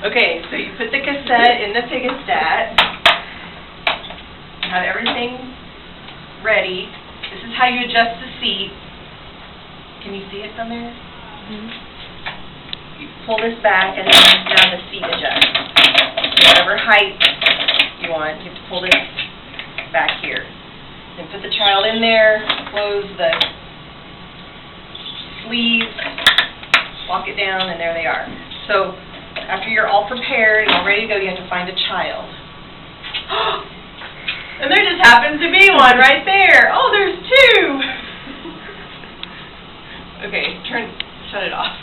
Okay, so you put the cassette in the Pigg-O-Stat. You have everything ready. This is how you adjust the seat. Can you see it from there? Mm-hmm. You pull this back and then now the seat adjusts. Whatever height you want, you have to pull this back here. Then put the child in there, close the sleeves, lock it down, and there they are. So after you're all prepared and all ready to go, you have to find a child. And there just happens to be one right there. Oh, there's two. Okay, turn, shut it off.